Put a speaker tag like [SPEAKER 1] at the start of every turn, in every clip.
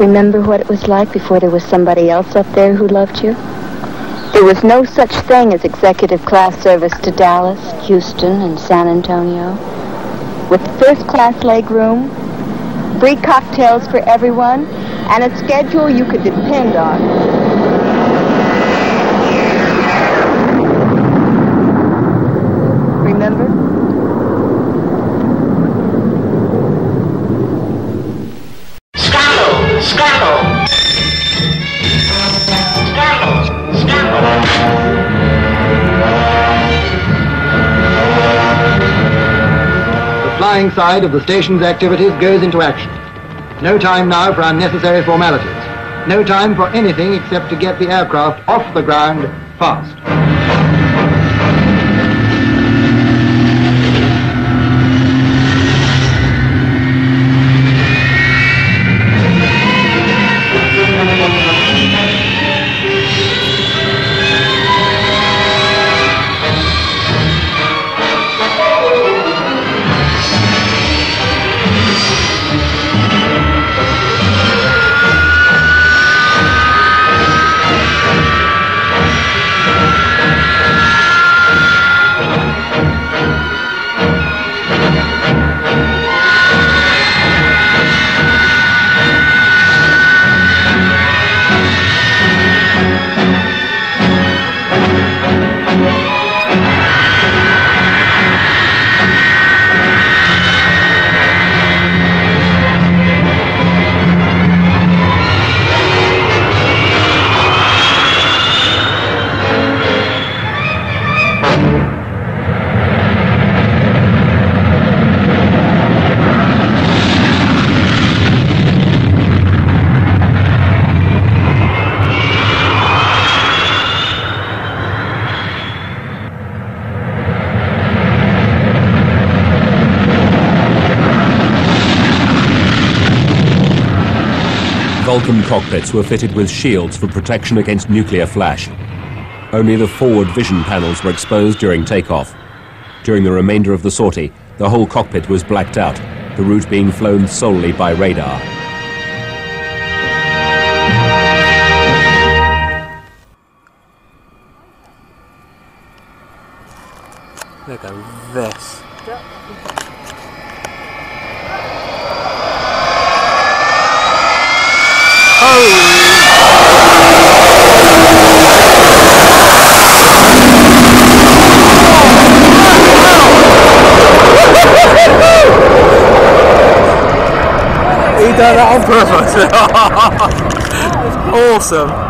[SPEAKER 1] remember what it was like before there was somebody else up there who loved you? There was no such thing as executive class service to Dallas, Houston, and San Antonio. With first-class leg room, free cocktails for everyone, and a schedule you could depend on.
[SPEAKER 2] Flying side of the station's activities goes into action. No time now for unnecessary formalities. No time for anything except to get the aircraft off the ground fast.
[SPEAKER 3] Vulcan cockpits were fitted with shields for protection against nuclear flash. Only the forward vision panels were exposed during takeoff. During the remainder of the sortie, the whole cockpit was blacked out, the route being flown solely by radar.
[SPEAKER 4] That on purpose. awesome.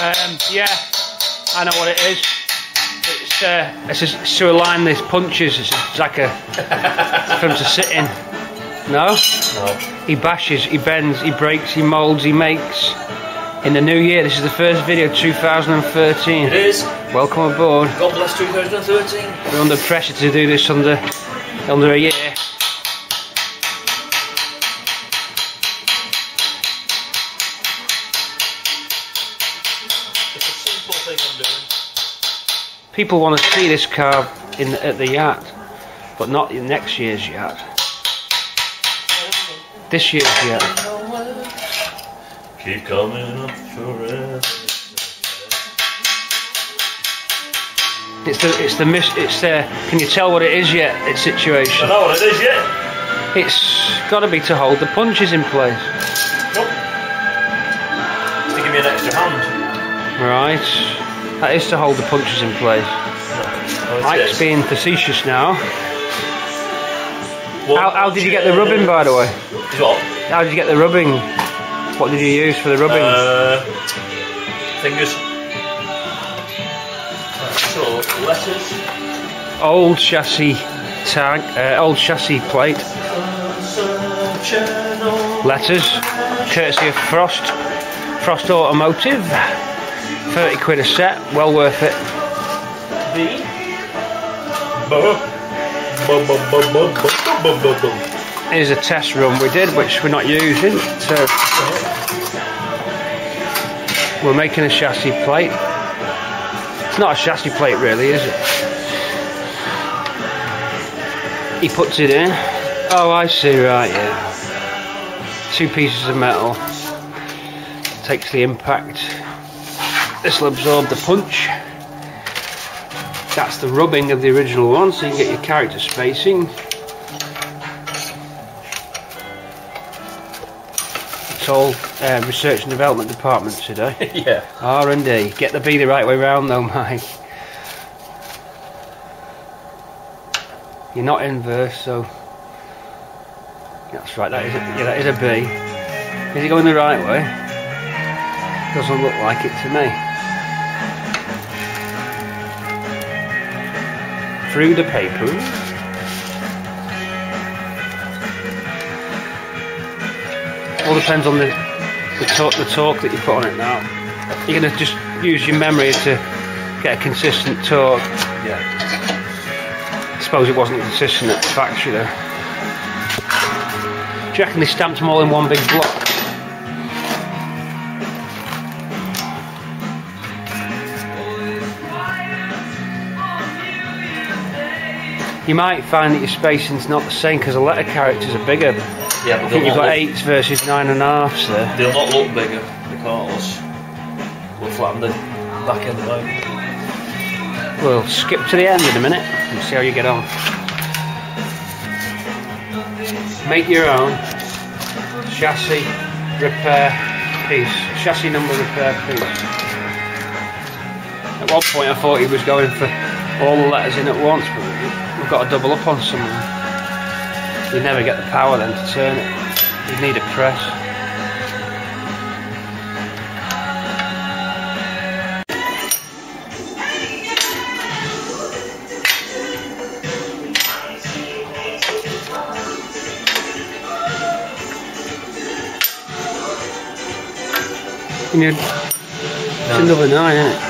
[SPEAKER 5] Um, yeah, I know what it is. It's, uh, it's just to align these punches. It's, it's like a for him to sit in. No,
[SPEAKER 6] No.
[SPEAKER 5] he bashes, he bends, he breaks, he molds, he makes. In the new year, this is the first video, 2013.
[SPEAKER 6] It is.
[SPEAKER 5] Welcome aboard.
[SPEAKER 6] God bless 2013.
[SPEAKER 5] We're under pressure to do this under under a year. People want to see this car in at the yacht, but not in next year's yacht. This year's yacht.
[SPEAKER 6] Keep coming up forever.
[SPEAKER 5] It's the it's the miss it's uh, can you tell what it is yet? Its situation.
[SPEAKER 6] I know what it is yet.
[SPEAKER 5] It's got to be to hold the punches in place.
[SPEAKER 6] Nope. To give me an extra hand.
[SPEAKER 5] Right. That is to hold the punches in place. Mike's being facetious now. How, how did you get the rubbing, by the way?
[SPEAKER 6] What?
[SPEAKER 5] How did you get the rubbing? What did you use for the rubbing?
[SPEAKER 6] Uh, fingers. So, letters.
[SPEAKER 5] old chassis tag, uh, old chassis plate, letters, courtesy of Frost, Frost Automotive. 30 quid a set, well worth it. Here's a test run we did, which we're not using, so we're making a chassis plate. It's not a chassis plate, really, is it? He puts it in. Oh, I see, right, yeah. Two pieces of metal. Takes the impact. This will absorb the punch. That's the rubbing of the original one, so you get your character spacing. It's all uh, research and development department today.
[SPEAKER 6] yeah.
[SPEAKER 5] R and D. Get the B the right way round though, Mike. You're not inverse, so that's right. That is a, yeah, that is a B. Is it going the right way? Doesn't look like it to me. Through the paper. All depends on the the, tor- the torque that you put on it now. You're going to just use your memory to get a consistent torque.
[SPEAKER 6] Yeah.
[SPEAKER 5] I suppose it wasn't consistent at the factory though. Do you reckon they stamped them all in one big block? You might find that your spacing's not the same because the letter characters are bigger.
[SPEAKER 6] Yeah,
[SPEAKER 5] I think you've got
[SPEAKER 6] look,
[SPEAKER 5] eights versus nine and a halfs there.
[SPEAKER 6] they'll not look bigger because we'll flatten the back end out.
[SPEAKER 5] We'll skip to the end in a minute and see how you get on. Make your own chassis repair piece. Chassis number repair piece. At one point I thought he was going for all the letters in at once, but we- we've got to double up on some of them. You never get the power then to turn it. You need a press. You need, it's another nine, isn't it?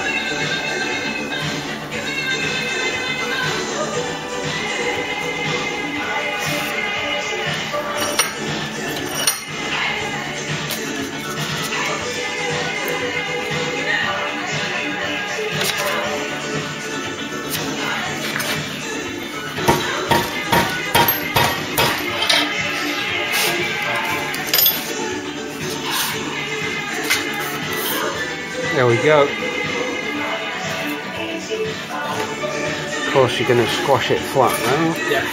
[SPEAKER 5] You're going to squash it flat now.
[SPEAKER 6] Yeah.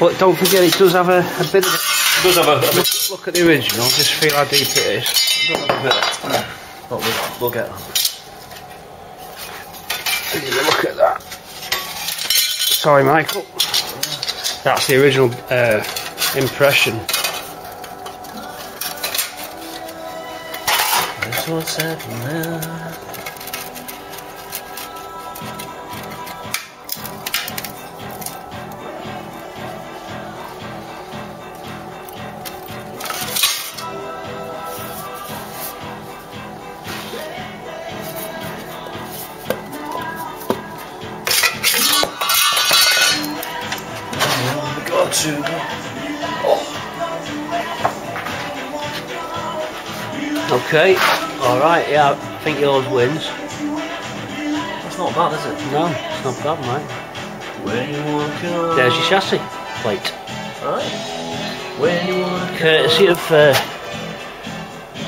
[SPEAKER 5] But don't forget, it does have a, a bit of.
[SPEAKER 6] It does have a, a bit.
[SPEAKER 5] Look at the original. Just feel how deep it is. It does have a bit.
[SPEAKER 6] But we'll, we'll get that.
[SPEAKER 5] Look at that. Sorry, Michael. That's the original uh, impression.
[SPEAKER 6] That's what's happening. To.
[SPEAKER 5] Okay. All right. Yeah, I think yours wins.
[SPEAKER 6] That's not bad, is it?
[SPEAKER 5] No, it's not bad, mate.
[SPEAKER 6] Where you wanna?
[SPEAKER 5] There's your chassis plate.
[SPEAKER 6] Alright. Where you?
[SPEAKER 5] Courtesy of uh,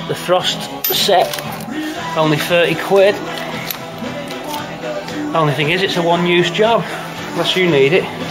[SPEAKER 5] the Frost set. Only 30 quid. Only thing is, it's a one-use job. Unless you need it.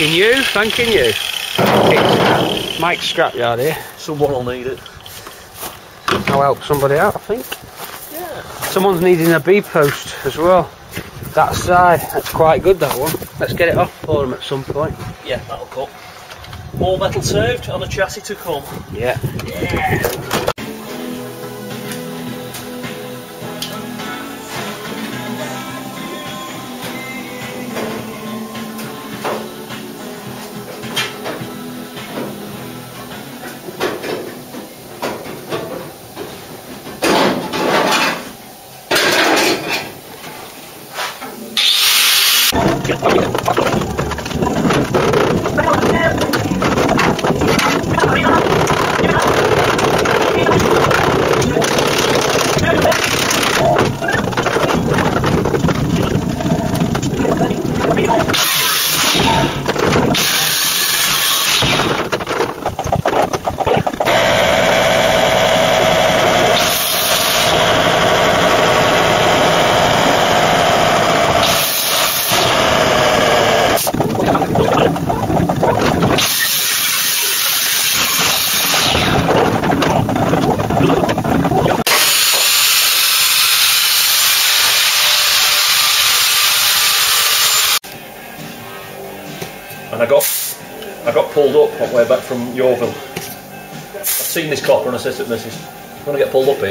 [SPEAKER 5] Thanking you, thanking you. It's Mike's scrapyard here.
[SPEAKER 6] Someone will need it.
[SPEAKER 5] I'll help somebody out, I think.
[SPEAKER 6] Yeah.
[SPEAKER 5] Someone's needing a B post as well. That side, that's quite good, that one. Let's get it off for them at some point.
[SPEAKER 6] Yeah, that'll cut. All metal served on a chassis to come.
[SPEAKER 5] Yeah.
[SPEAKER 6] And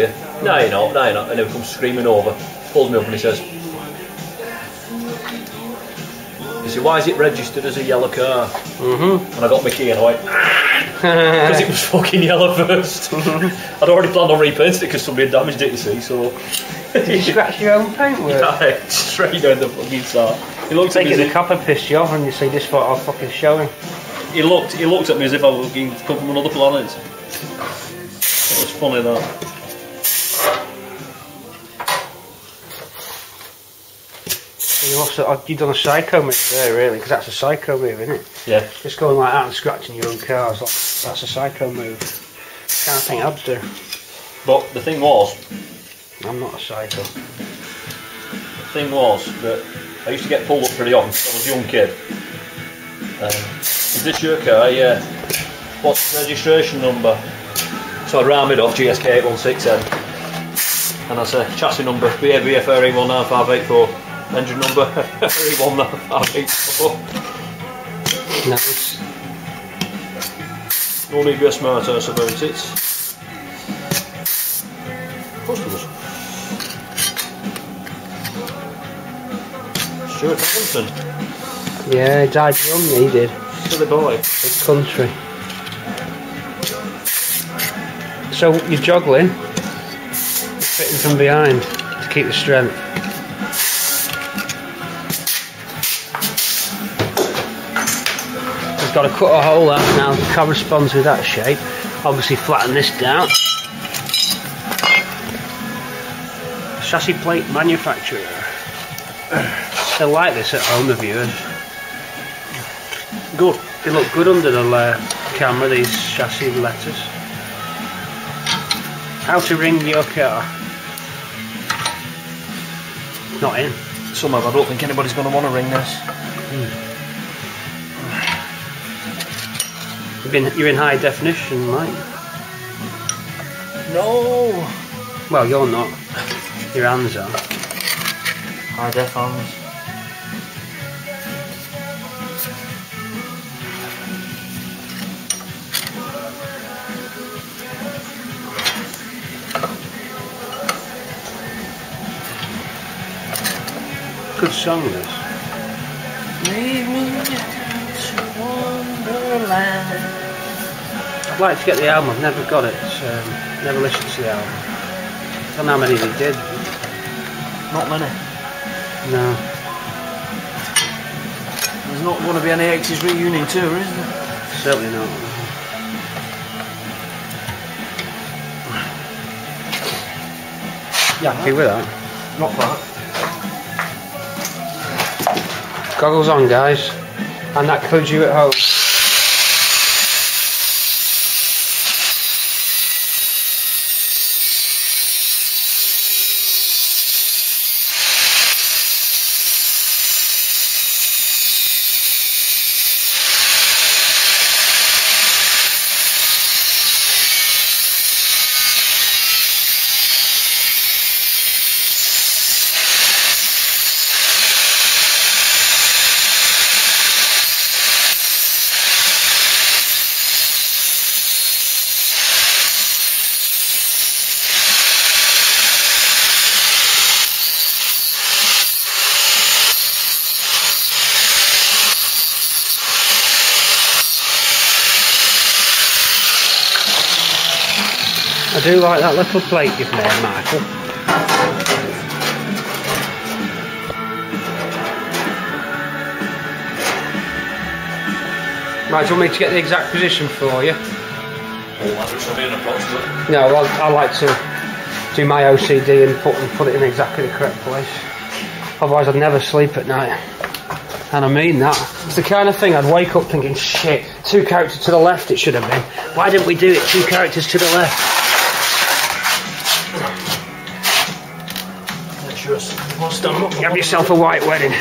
[SPEAKER 6] want to get pulled up here?" No, you're not. No, you're not. And he comes screaming over, pulls me up and he says, "He said, why is it registered as a yellow car?"
[SPEAKER 5] Mm-hmm.
[SPEAKER 6] And I got my key and I went, because it was fucking yellow first. I'd already planned on repainting it because somebody had damaged it, you see. So
[SPEAKER 5] you scratch your own paintwork.
[SPEAKER 6] I straight down the fucking start. He looked at me
[SPEAKER 5] Taking
[SPEAKER 6] as
[SPEAKER 5] the copper pissed you off and you see this photo fucking showing.
[SPEAKER 6] he looked he looked at me as if I was looking come from another planet. It was funny that.
[SPEAKER 5] You also oh, you've done a psycho move there, really, because that's a psycho move, isn't it?
[SPEAKER 6] Yeah.
[SPEAKER 5] Just going like that and scratching your own cars, like, that's a psycho move. Kind of thing I'd do.
[SPEAKER 6] But the thing was,
[SPEAKER 5] I'm not a psycho.
[SPEAKER 6] the thing was that I used to get pulled up pretty often I was a young kid. Um, is this your car? Yeah. What's the registration number? So I'd round it off GSK 816N. And I say chassis number BABF RE19584. Engine number RE19584.
[SPEAKER 5] Nice.
[SPEAKER 6] No need to be a smart ass about it. Customers. Stuart Robinson.
[SPEAKER 5] Yeah, he died young, he did.
[SPEAKER 6] Silly boy.
[SPEAKER 5] Big country. So you're juggling, fitting from behind to keep the strength. Got to cut a hole out now that corresponds with that shape. Obviously flatten this down. Chassis plate manufacturer. They like this at home, the viewers. Good. They look good under the uh, camera, these chassis letters. How to ring your car. Not in.
[SPEAKER 6] Somehow I don't think anybody's going to want to ring this.
[SPEAKER 5] You've been, you're in high definition, Mike.
[SPEAKER 6] No.
[SPEAKER 5] Well, you're not. Your hands are.
[SPEAKER 6] High def hands.
[SPEAKER 5] Good song, this. I'd like to get the album. I've never got it. Um, never listened to the album. don't know how many they did.
[SPEAKER 6] Not many.
[SPEAKER 5] No.
[SPEAKER 6] There's not going to be any 80s reunion tour, is there?
[SPEAKER 5] Certainly not. Yeah, happy with that?
[SPEAKER 6] Not that.
[SPEAKER 5] Goggles on, guys. And that includes you at home. Like that little plate you've made, Michael. Right, do you want me to get the exact position for you?
[SPEAKER 6] Oh, that was something approximate.
[SPEAKER 5] No, well, I like to do my OCD and put and put it in exactly the correct place. Otherwise, I'd never sleep at night. And I mean that. It's the kind of thing I'd wake up thinking, shit, two characters to the left it should have been. Why didn't we do it two characters to the left? Have yourself a white wedding.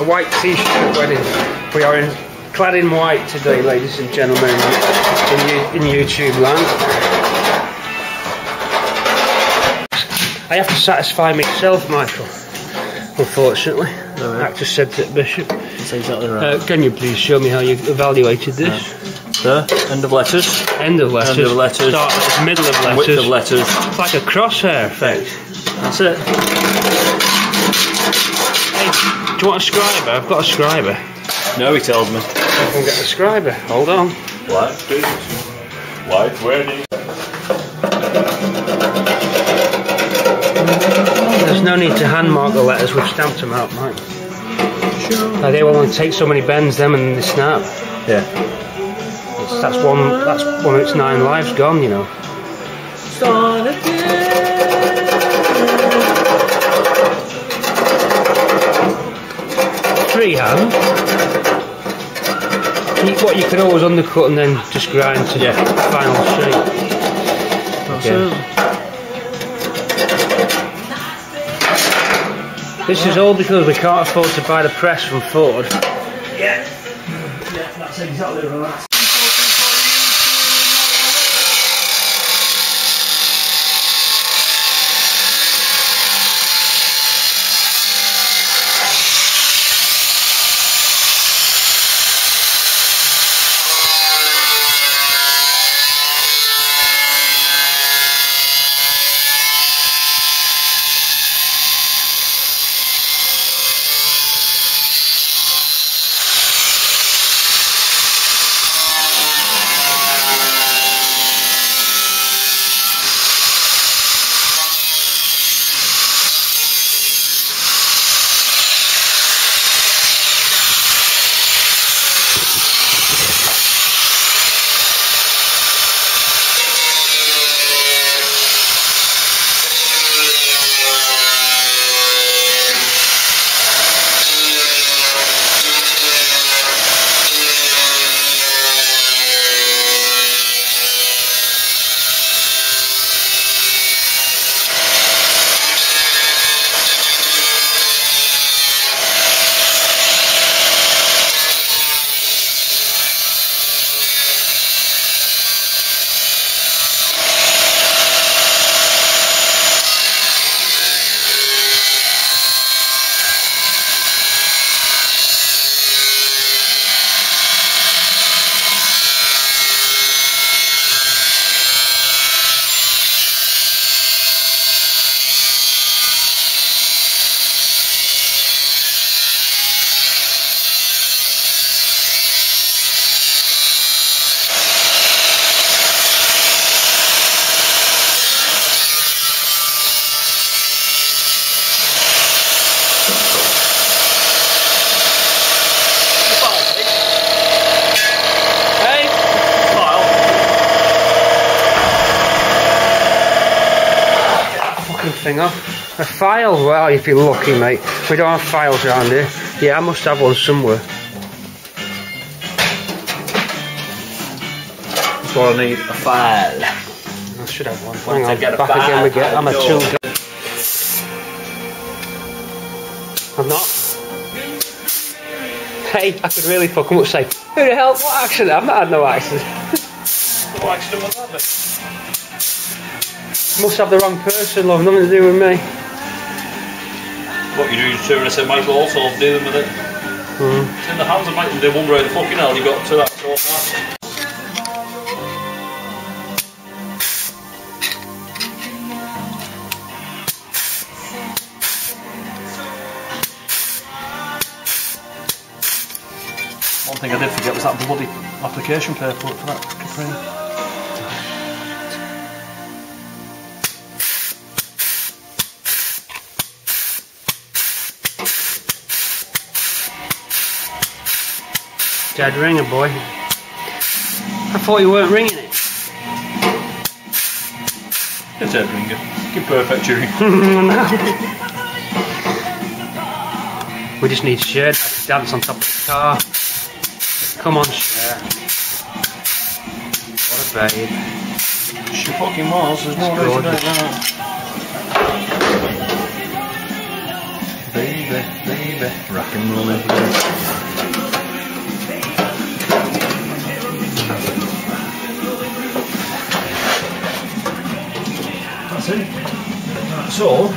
[SPEAKER 5] A white t-shirt wedding. We are in, clad in white today, ladies and gentlemen, in, in YouTube land. I have to satisfy myself, Michael. Unfortunately, actor said to Bishop.
[SPEAKER 6] That's exactly right.
[SPEAKER 5] Uh, can you please show me how you evaluated this?
[SPEAKER 6] There, end of letters.
[SPEAKER 5] End of letters.
[SPEAKER 6] End of letters.
[SPEAKER 5] Start middle of letters.
[SPEAKER 6] Width of letters.
[SPEAKER 5] It's like a crosshair effect.
[SPEAKER 6] That's it.
[SPEAKER 5] Hey, do you want a scriber? I've got a scriber.
[SPEAKER 6] No, he told me.
[SPEAKER 5] I can get a scriber. Hold on.
[SPEAKER 6] White streets, white wedding.
[SPEAKER 5] There's no need to hand mark the letters. We've stamped them out, Mike. Like they will only take so many bends, them, and they snap.
[SPEAKER 6] Yeah.
[SPEAKER 5] That's, that's one. That's one of its nine lives gone. You know. Freehand. You, what you can always undercut and then just grind to
[SPEAKER 6] Yeah.
[SPEAKER 5] the final shape. Okay. This is all because we can't afford to buy the press from Ford. Hey! Thing off. A file? Well, if you're lucky, mate. We don't have files around here. Yeah, I must have one somewhere.
[SPEAKER 6] That's what I need. A file.
[SPEAKER 5] I should have one.
[SPEAKER 6] Once
[SPEAKER 5] Hang
[SPEAKER 6] I
[SPEAKER 5] on,
[SPEAKER 6] get
[SPEAKER 5] back
[SPEAKER 6] file,
[SPEAKER 5] again we get. I'm a guy. I'm not. Hey, I could really fucking much say, who the hell, what accident? I've not had no accident.
[SPEAKER 6] What accident was that?
[SPEAKER 5] Must have the wrong person, love, nothing to do with me.
[SPEAKER 6] What you do, you turn and say, might as well also deal with it.
[SPEAKER 5] Hmm.
[SPEAKER 6] It's in the hands of Mike, they wonder how the fucking hell you got to that sort of fast. One thing I did forget was that bloody application paperwork for that Capri.
[SPEAKER 5] Dead ringer, boy. I thought you weren't ringing it.
[SPEAKER 6] It's Ed Ringer. Give perfect tuning.
[SPEAKER 5] we just need Cher to dance on top of the car. Come on, Cher. What a babe.
[SPEAKER 6] She fucking was. There's no to
[SPEAKER 5] gorgeous.
[SPEAKER 6] that. Baby, baby, rock and roll That's it. So,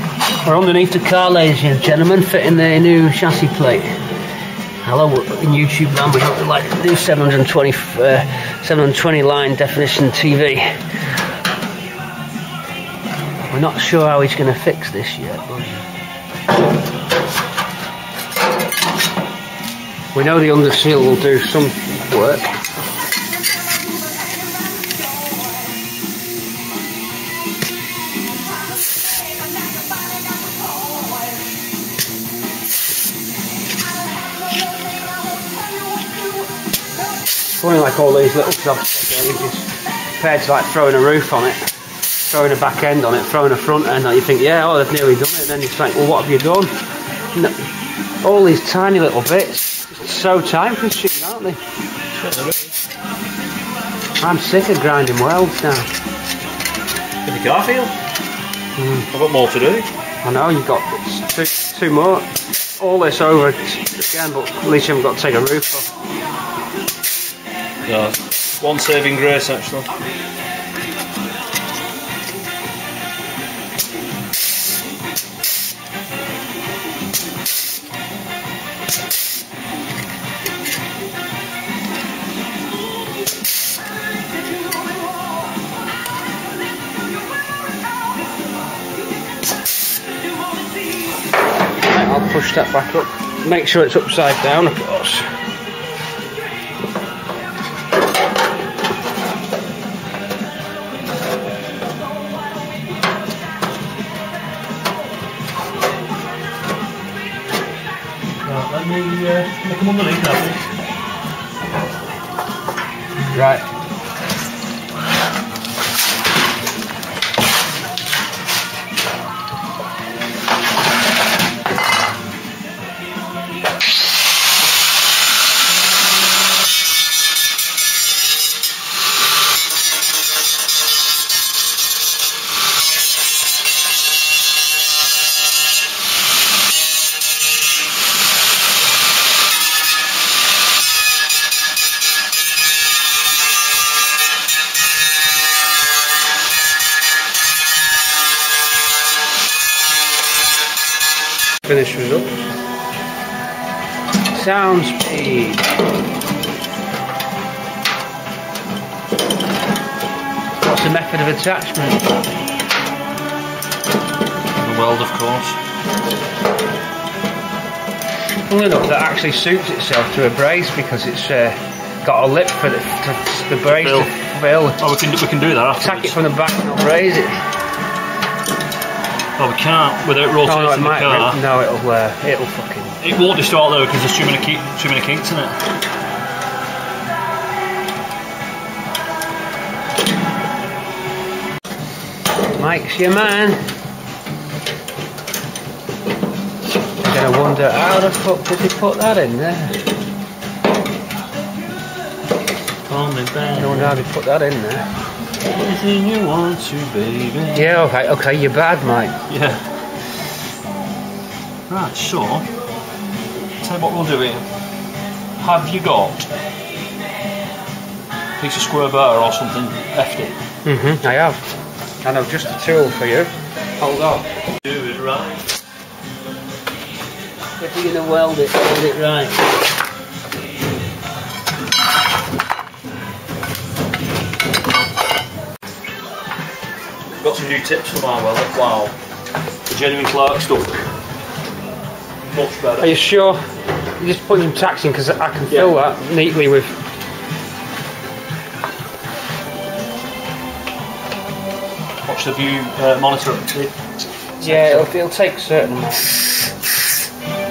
[SPEAKER 5] We're underneath the car, ladies and gentlemen, fitting the new chassis plate. Hello, in YouTube land, we like new 720, uh, 720 line definition TV. We're not sure how he's going to fix this yet. But We know the under seal will do some work. Like all these little jobs compared to like throwing a roof on it, throwing a back end on it, throwing a front end on it. You think, yeah, oh, they've nearly done it. And then it's like, well, what have you done? No, all these tiny little bits, so time consuming, aren't they? I'm sick of grinding welds now.
[SPEAKER 6] In the car field? Hmm. I've got more to do.
[SPEAKER 5] I know you've got two, two more. All this over again, but at least you haven't got to take a roof off.
[SPEAKER 6] One saving grace actually.
[SPEAKER 5] I'll push that back up. Make sure it's upside down, of course.
[SPEAKER 6] Uh, make them
[SPEAKER 5] attachment?
[SPEAKER 6] The weld, of course.
[SPEAKER 5] Funnily enough, that actually suits itself to a brace because it's uh, got a lip for the, to, the brace
[SPEAKER 6] Fill.
[SPEAKER 5] to fill.
[SPEAKER 6] Oh, we can do, we can do that
[SPEAKER 5] Tack it from the back and I'll raise it.
[SPEAKER 6] Oh, we can't without
[SPEAKER 5] Oh, no, it
[SPEAKER 6] rotating the car.
[SPEAKER 5] No, it'll. Uh, it'll fucking.
[SPEAKER 6] It won't distort though because there's too many, too many kinks in it.
[SPEAKER 5] Mike's your man. You're gonna wonder how the fuck did they put that in there?
[SPEAKER 6] Call me back.
[SPEAKER 5] I wonder how they put that in there.
[SPEAKER 6] Anything you want to, baby.
[SPEAKER 5] Yeah, okay, okay, you're bad, Mike.
[SPEAKER 6] Yeah. Right, so, tell you what we'll do here. Have you got a piece of square butter or something hefty?
[SPEAKER 5] Mm-hmm, I have. I know just a tool for you. Hold on.
[SPEAKER 6] Do it right.
[SPEAKER 5] If you're gonna weld it, weld it right.
[SPEAKER 6] Got some new tips from our welder. Wow. The genuine Clarke stuff. Much better.
[SPEAKER 5] Are you sure? You just put some tacks in because I can fill that neatly with.
[SPEAKER 6] The view uh, monitor.
[SPEAKER 5] Yeah, it'll, it'll take certain.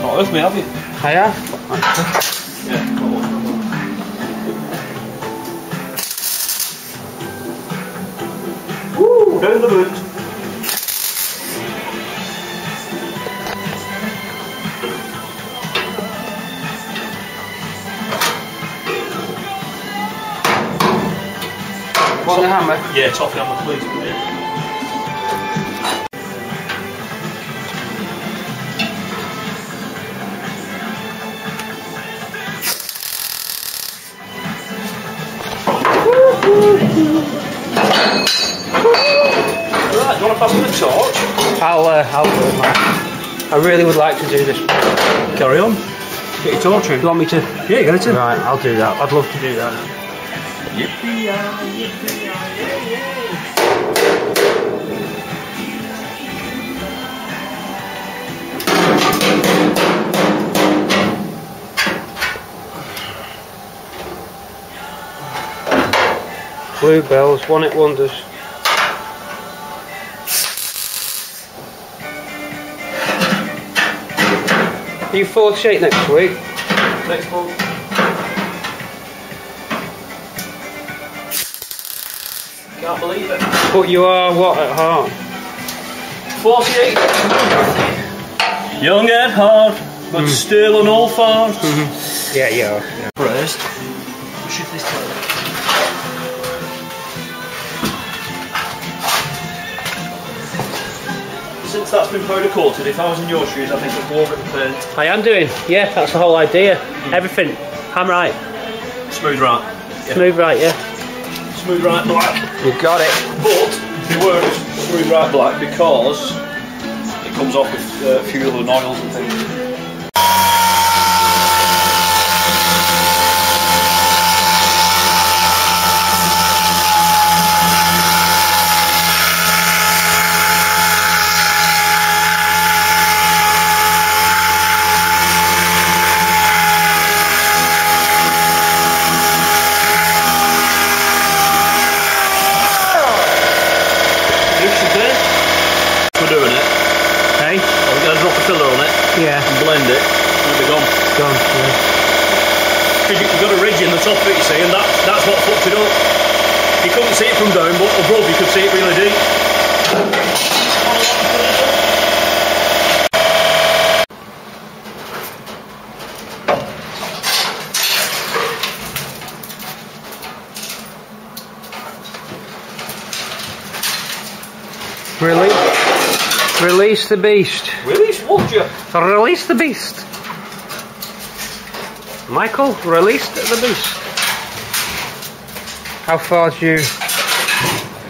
[SPEAKER 6] Not with me, have you?
[SPEAKER 5] I have.
[SPEAKER 6] Yeah. Woo! Down the boot.
[SPEAKER 5] Want the hammer?
[SPEAKER 6] Yeah, toffee on the please. Right, do you want to pass me the torch?
[SPEAKER 5] I'll, uh, I'll do it, Mike. I really would like to do this.
[SPEAKER 6] Carry on. Get your torch in.
[SPEAKER 5] Do you want me to?
[SPEAKER 6] Yeah, get it in.
[SPEAKER 5] Right, I'll do that. I'd love to do that. Bluebells, one hit wonders. Are you 48 next week?
[SPEAKER 6] Next month. Can't believe it.
[SPEAKER 5] But you are what at heart?
[SPEAKER 6] 48. Young at heart, but hmm. still an old fart. Hmm.
[SPEAKER 5] Yeah, yeah.
[SPEAKER 6] Praised. That's been powder coated, if I was in your shoes, I think I'd go over it and paint.
[SPEAKER 5] I am doing. Yeah, that's the whole idea. Everything. I'm right.
[SPEAKER 6] Smoothrite.
[SPEAKER 5] Smooth right, yeah.
[SPEAKER 6] Smoothrite black.
[SPEAKER 5] You got it.
[SPEAKER 6] But beware of Smoothrite black because it comes off with uh, fuel and oils and things. We're doing it.
[SPEAKER 5] Hey?
[SPEAKER 6] I'm going to drop a filler on it
[SPEAKER 5] Yeah.
[SPEAKER 6] and blend it. And it'll be gone.
[SPEAKER 5] Gone. Yeah.
[SPEAKER 6] Because you've got a ridge in the top of it, you see, and that, that's what fucked it up. You couldn't see it from down, but above you could see it really deep.
[SPEAKER 5] Release. Release the beast.
[SPEAKER 6] Release would you?
[SPEAKER 5] Release the beast. Michael, release the beast. How far do you?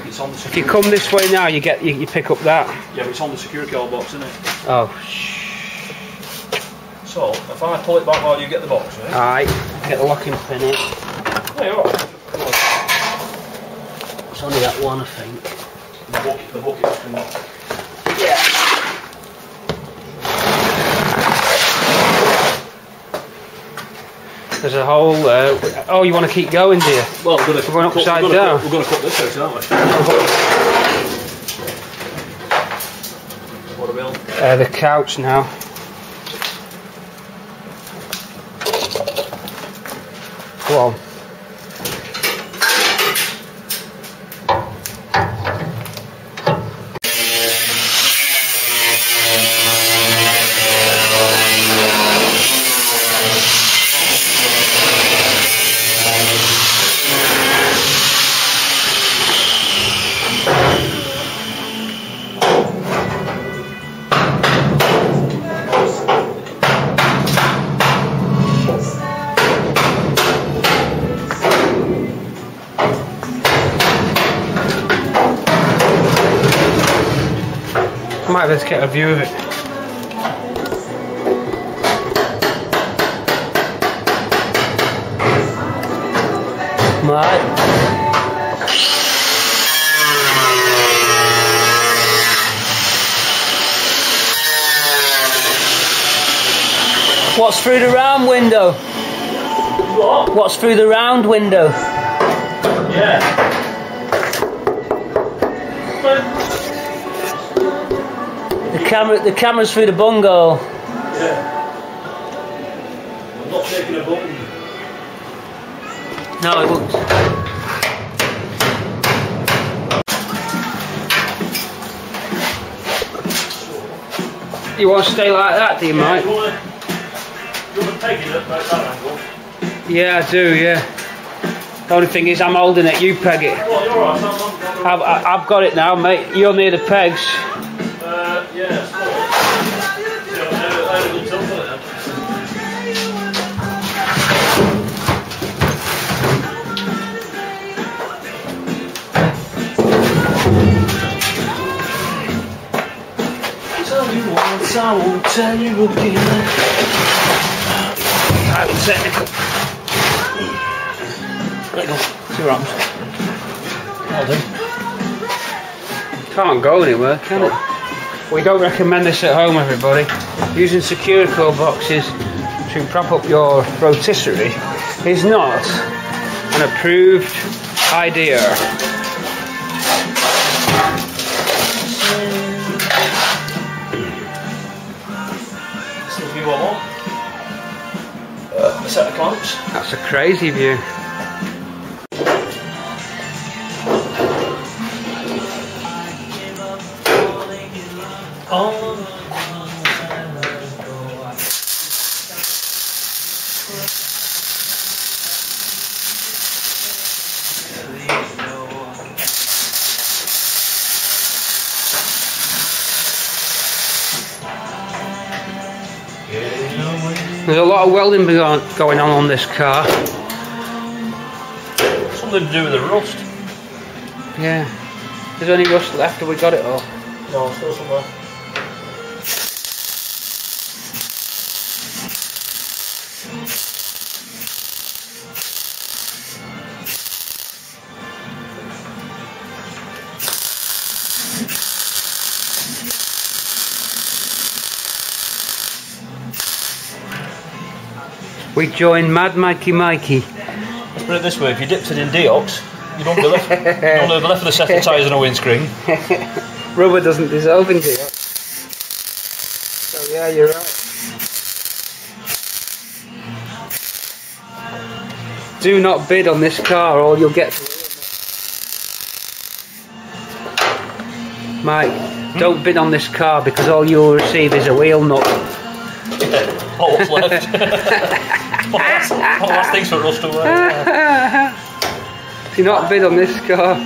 [SPEAKER 6] It's on the
[SPEAKER 5] If you come this way now, you get you, you pick up that.
[SPEAKER 6] Yeah, but it's on the security card box, isn't it?
[SPEAKER 5] Oh,
[SPEAKER 6] So, if I pull it back while you get the box, eh? right?
[SPEAKER 5] alright. Get the locking pin in.
[SPEAKER 6] Hey, alright.
[SPEAKER 5] It's only that one, I think.
[SPEAKER 6] The bucket, the bucket
[SPEAKER 5] There's a hole there. Oh, you want to keep going, dear?
[SPEAKER 6] Well, we're going to
[SPEAKER 5] We're upside down.
[SPEAKER 6] Cut, we're going to cut this out, aren't we? What a bill.
[SPEAKER 5] Uh, the couch now. Go on. Might have to get a view of it. Right. What's through the round window?
[SPEAKER 6] What?
[SPEAKER 5] What's through the round window?
[SPEAKER 6] Yeah.
[SPEAKER 5] Camera. The camera's through the bungo.
[SPEAKER 6] Yeah. I'm not taking a button.
[SPEAKER 5] No, it won't. You want to stay like that, do you,
[SPEAKER 6] Yeah,
[SPEAKER 5] Mike?
[SPEAKER 6] you want to you want to peg it at that angle?
[SPEAKER 5] Yeah, I do. Yeah. The only thing is, I'm holding it. You peg it.
[SPEAKER 6] Well, you're alright. I'm, I'm,
[SPEAKER 5] I've, I've got it now, mate. You're near the pegs.
[SPEAKER 6] I won't tell you again.
[SPEAKER 5] Highly technical.
[SPEAKER 6] Let go. See what happens. That'll.
[SPEAKER 5] Can't go anywhere, can it? We don't recommend this at home, everybody. Using Securicor boxes to prop up your rotisserie is not an approved idea. That's a crazy view. Lot of welding going on on this car.
[SPEAKER 6] Something to do with the rust.
[SPEAKER 5] Yeah. There's only rust left and we got it all.
[SPEAKER 6] No, still somewhere.
[SPEAKER 5] We joined Mad Mikey Mikey.
[SPEAKER 6] Let's put it this way: if you dipped it in deox, you don't be left. you don't be left with a set of tyres and a windscreen.
[SPEAKER 5] Rubber doesn't dissolve in here. So yeah, you're right. Do not bid on this car or you'll get Mike, hmm? don't bid on this car because all you'll receive is a wheel nut.
[SPEAKER 6] Oh, what's left? One last, one last thing's for rust away.
[SPEAKER 5] Do not bid on this car.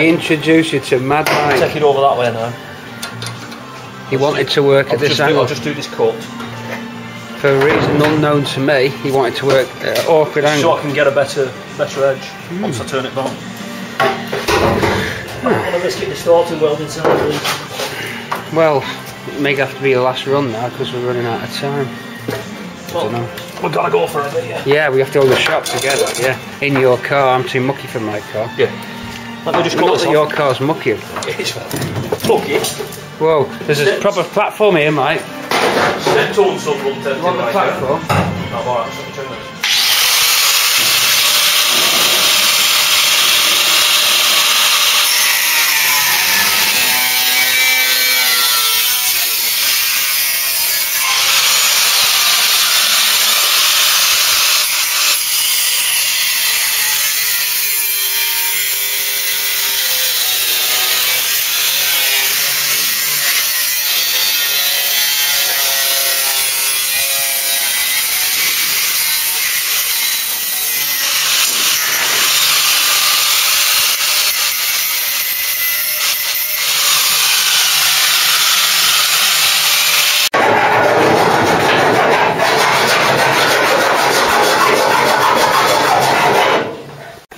[SPEAKER 5] We introduce you to Mad Mike.
[SPEAKER 6] Take it over that way now.
[SPEAKER 5] He wanted to work
[SPEAKER 6] I'll
[SPEAKER 5] at this
[SPEAKER 6] do,
[SPEAKER 5] angle.
[SPEAKER 6] I'll just do this cut
[SPEAKER 5] For a reason unknown to me, he wanted to work at an awkward
[SPEAKER 6] so
[SPEAKER 5] angle.
[SPEAKER 6] I can get a better better edge once I turn it back. Hmm. I want to risk it distorting welding side.
[SPEAKER 5] Well, it may have to be the last run now because we're running out of time. Dunno.
[SPEAKER 6] We've got to go for a bit, yeah.
[SPEAKER 5] Yeah, we have to go to the shop together. Yeah, in your car. I'm too mucky for my car.
[SPEAKER 6] Yeah. Let me just cut
[SPEAKER 5] that
[SPEAKER 6] this
[SPEAKER 5] your car's mucky.
[SPEAKER 6] It's Fuck it.
[SPEAKER 5] Whoa, there's a proper platform here, Mike.
[SPEAKER 6] Step and some will
[SPEAKER 5] You want the platform?
[SPEAKER 6] I'm alright,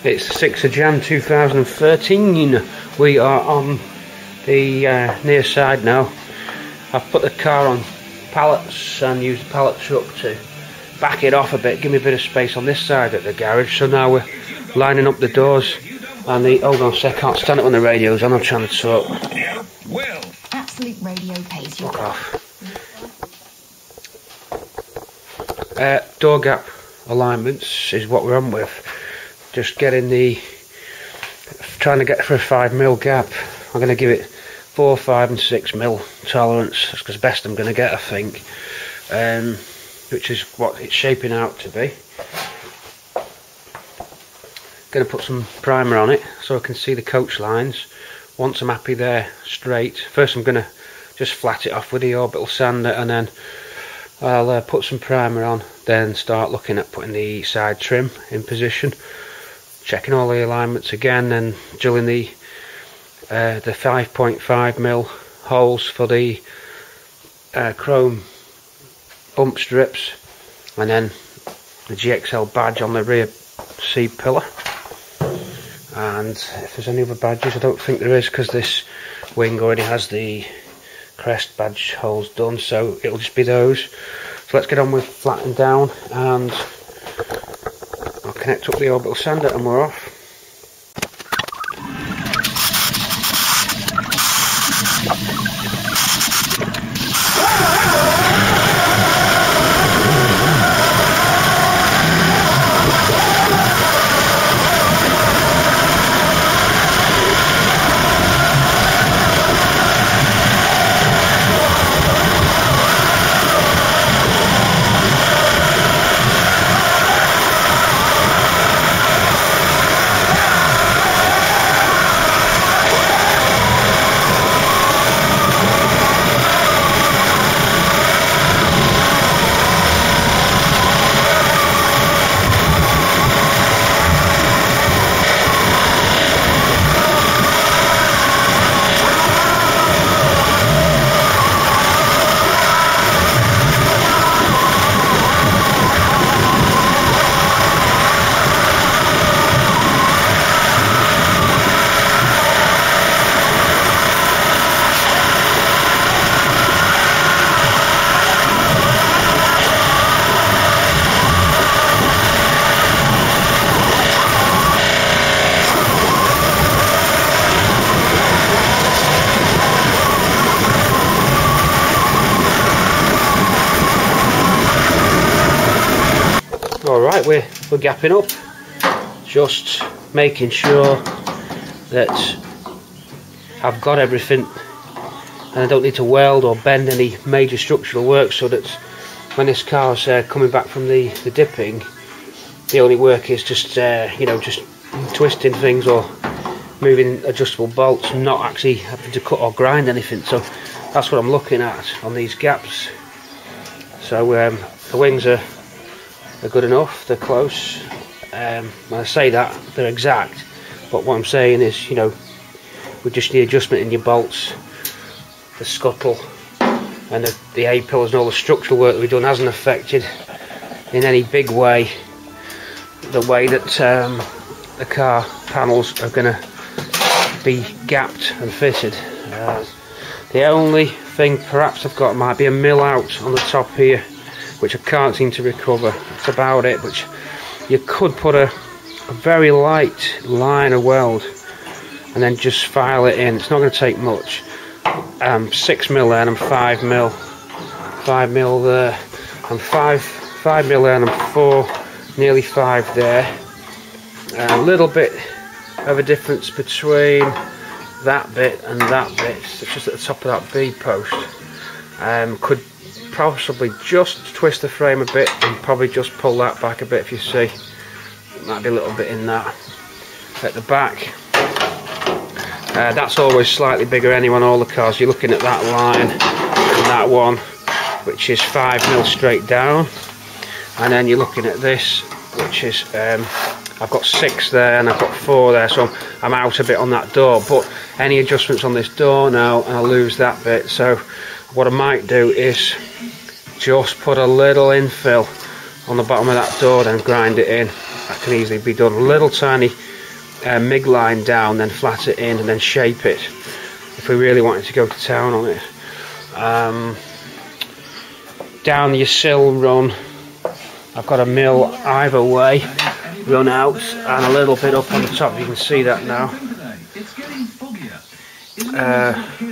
[SPEAKER 5] It's 6th of Jan 2013. We are on the uh, near side now. I've put the car on pallets and used the pallet truck to back it off a bit, give me a bit of space on this side at the garage. So now we're lining up the doors and the. Hold on a sec, I can't stand it when the radio's on. I'm trying to talk.
[SPEAKER 7] Well, Absolute Radio pays you.
[SPEAKER 5] Fuck off. Uh, door gap alignments is what we're on with. Just getting the trying to get for a five mil gap. I'm going to give it four, five, and six mil tolerance. That's because best I'm going to get, I think. Um, which is what it's shaping out to be. Going to put some primer on it so I can see the coach lines. Once I'm happy they're straight, first I'm going to just flat it off with the orbital sander and then I'll uh, put some primer on, then start looking at putting the side trim in position, checking all the alignments again, then drilling the uh, the 5.5 mil holes for the uh, chrome bump strips, and then the GXL badge on the rear seat pillar. And if there's any other badges, I don't think there is because this wing already has the crest badge holes done, so it'll just be those. So let's get on with flattening down and connect up the orbital sander and we're off. Gapping up. Just making sure that I've got everything and I don't need to weld or bend any major structural work so that when this car's uh, coming back from the, the dipping the only work is just uh, you know just twisting things or moving adjustable bolts not actually having to cut or grind anything so that's what I'm looking at on these gaps so um, the wings are they're good enough, they're close. Um, when I say that, they're exact, but what I'm saying is, you know, we just need adjustment in your bolts, the scuttle, and the, the A pillars and all the structural work that we've done hasn't affected in any big way the way that um, the car panels are going to be gapped and fitted. Uh, the only thing perhaps I've got might be a mill out on the top here which I can't seem to recover. That's about it, but you could put a, a very light line of weld and then just file it in. It's not going to take much. Um, six mil there and five mil, five mil there, and five five mil there and four, nearly five there. A little bit of a difference between that bit and that bit. It's just at the top of that B post. Um, could possibly just twist the frame a bit and probably just pull that back a bit if you see. Might be a little bit in that at the back. Uh, that's always slightly bigger anyway on all the cars. You're looking at that line and that one which is 5 mil straight down. And then you're looking at this which is um, I've got 6 there and I've got 4 there so I'm out a bit on that door. But any adjustments on this door now and I lose that bit. So what I might do is just put a little infill on the bottom of that door and grind it in. That can easily be done a little tiny uh, MIG line down then flat it in and then shape it if we really wanted to go to town on it. Um, down your sill run. I've got a mill either way run out and a little bit up on the top. You can see that now. Uh,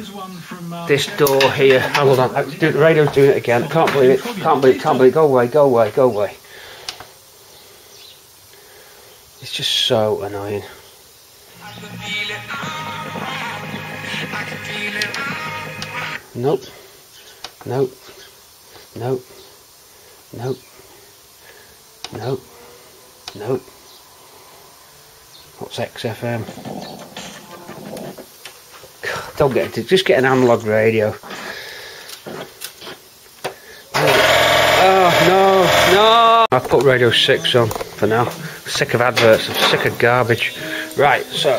[SPEAKER 5] this door here. Oh, hold on, the radio's doing it again. Can't believe it. Can't believe it. Can't believe it. Go away. Go away. Go away. It's just so annoying. Nope. Nope. Nope. Nope. Nope. Nope. What's XFM? Don't get it. Just get an analog radio. Oh no, no! I've put Radio 6 on for now. Sick of adverts. I'm sick of garbage. Right, so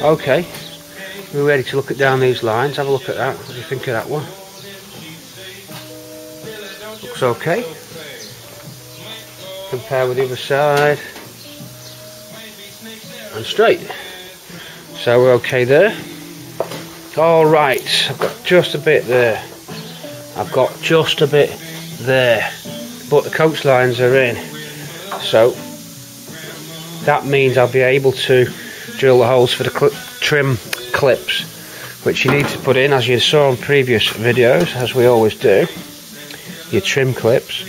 [SPEAKER 5] okay. We're ready to look at down these lines. Have a look at that. What do you think of that one? Looks okay. Compare with the other side. And straight. So we're okay there. All right, I've got just a bit there. I've got just a bit there, but the coach lines are in. So that means I'll be able to drill the holes for the cl trim clips, which you need to put in, as you saw in previous videos, as we always do. Your trim clips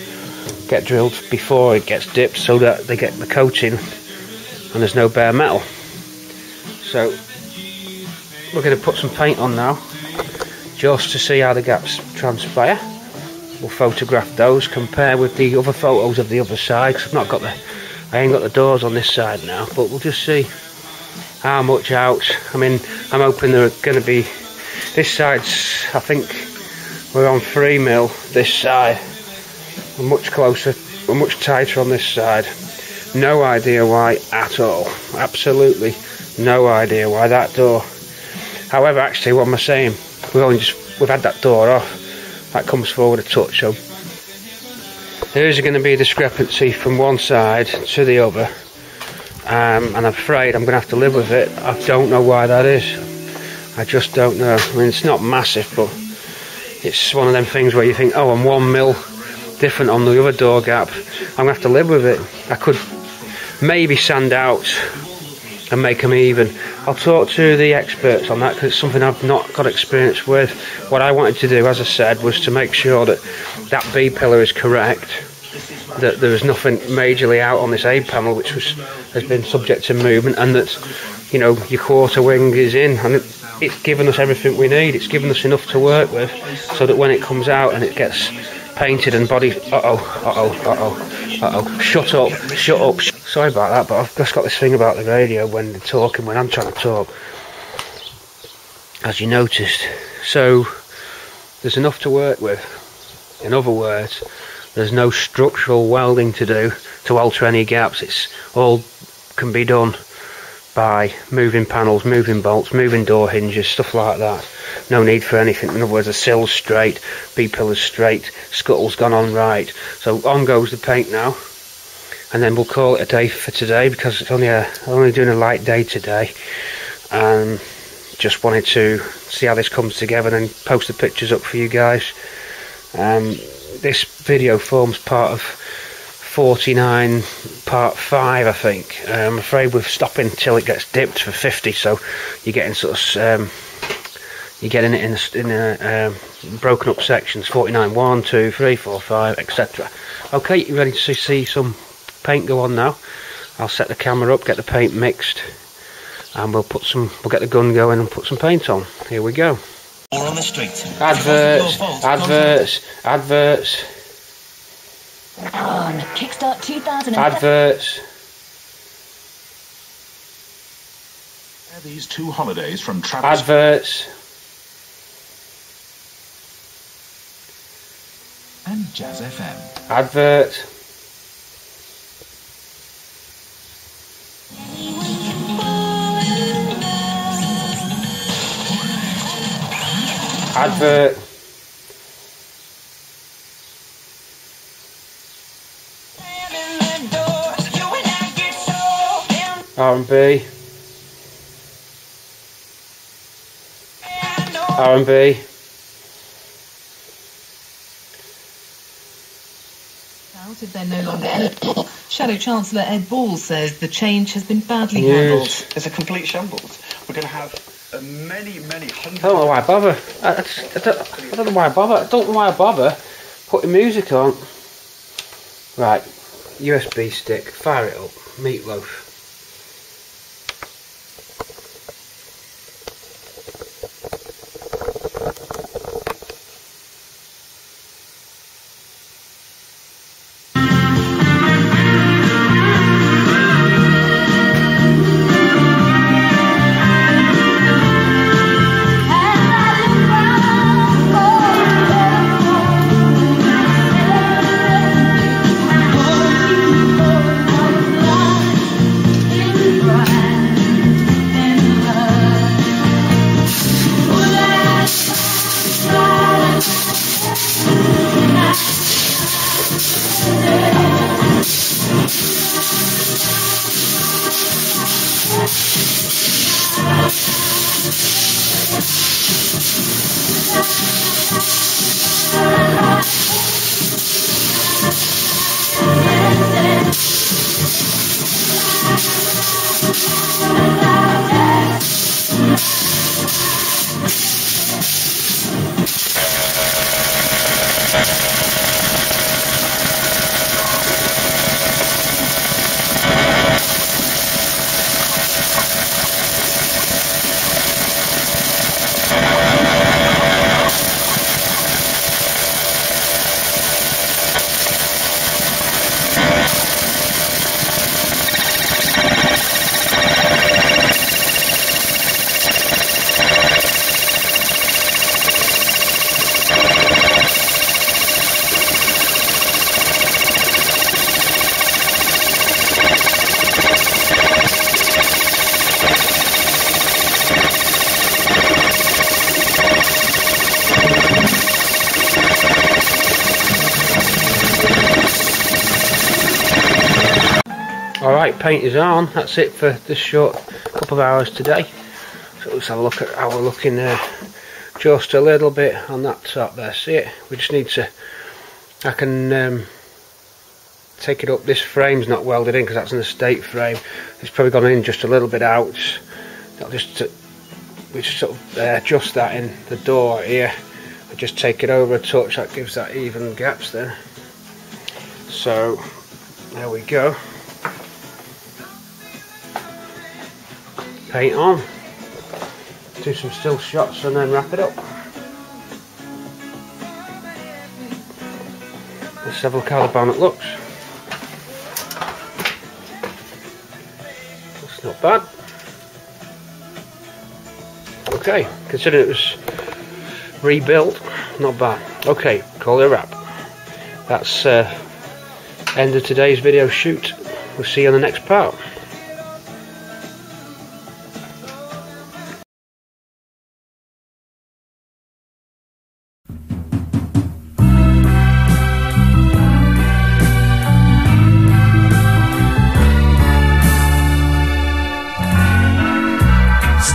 [SPEAKER 5] get drilled before it gets dipped so that they get the coating and there's no bare metal. So we're going to put some paint on now just to see how the gaps transpire. We'll photograph those, compare with the other photos of the other side. Cause I've not got the, I ain't got the doors on this side now, but we'll just see how much out. I mean, I'm hoping they're going to be. This side's, I think, we're on three mil. This side, we're much closer, we're much tighter on this side. No idea why at all. Absolutely no idea why that door. However, actually, what am I saying? We've only just we've had that door off. That comes forward a touch, so there is going to be a discrepancy from one side to the other, um, and I'm afraid I'm going to have to live with it. I don't know why that is. I just don't know. I mean, it's not massive, but it's one of them things where you think, oh, I'm one mil different on the other door gap. I'm going to have to live with it. I could maybe sand out and make them even. I'll talk to the experts on that because it's something I've not got experience with. What I wanted to do, as I said, was to make sure that that B pillar is correct, that there is nothing majorly out on this A panel which was has been subject to movement, and that you know your quarter wing is in, and it, it's given us everything we need. It's given us enough to work with, so that when it comes out and it gets painted and body, uh oh, uh oh, uh oh, uh oh, shut up, shut up. Sorry about that, but I've just got this thing about the radio when they're talking, when I'm trying to talk, as you noticed. So there's enough to work with. In other words, there's no structural welding to do to alter any gaps. It's all can be done by moving panels, moving bolts, moving door hinges, stuff like that. No need for anything. In other words, the sill's straight, B pillar's straight, scuttle's gone on right. So on goes the paint now. And then we'll call it a day for today because it's only a only doing a light day today. And just wanted to see how this comes together and then post the pictures up for you guys. Um, this video forms part of 49 part 5 I think um, I'm afraid we're stopping until it gets dipped for 50 so you're getting sort of um, you're getting it in, in a, um, broken up sections 49 1 2 3 4 5 etc okay you ready to see some paint go on now. I'll set the camera up get the paint mixed and we'll put some we'll get the gun going and put some paint on. Here we go.
[SPEAKER 8] Or on the street.
[SPEAKER 5] Adverts adverts adverts.
[SPEAKER 7] On Kickstart 2000.
[SPEAKER 5] adverts.
[SPEAKER 8] These two holidays from Travis
[SPEAKER 5] adverts.
[SPEAKER 8] and Jazz FM.
[SPEAKER 5] advert advert R&B R&B
[SPEAKER 9] if they're no longer eligible. Shadow Chancellor Ed Balls says the change has been badly handled.
[SPEAKER 10] It's a complete shambles. We're going to have many, many hundreds.
[SPEAKER 5] I don't know why I bother. I, just- I, don't, I don't know why I bother. I don't know why I bother putting music on. Right, USB stick, fire it up, Meat
[SPEAKER 11] Loaf. Paint is on. That's it for this short couple of hours today. So let's have a look at how we're looking there. Just a little bit on that top there. See it? We just need to... I can um, take it up. This frame's not welded in because that's an estate frame. It's probably gone in just a little bit out. I'll just... Uh, we just sort of uh, adjust that in the door here. I just take it over a touch. That gives that even gaps there. So, there we go. Paint on, do some still shots and then wrap it up. Let's have a look how the bonnet looks. It's not bad. Okay, considering it was rebuilt, not bad. Okay, call it a wrap. That's uh, end of today's video shoot. We'll see you on the next part.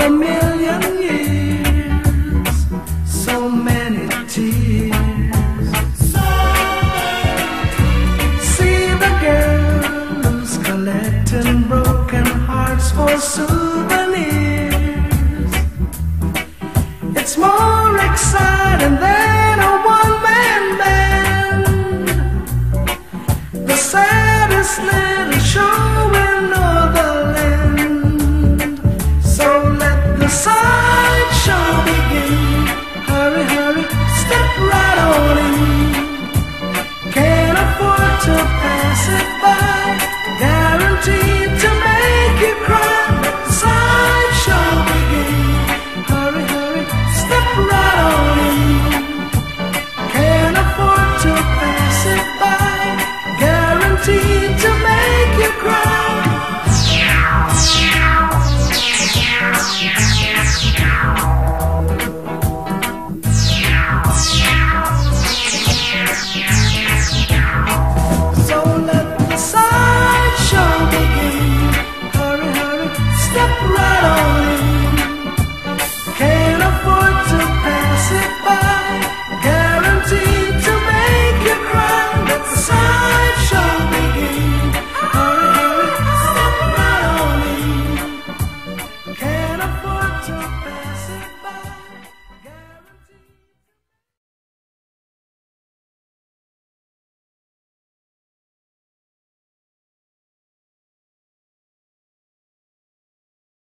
[SPEAKER 12] a million.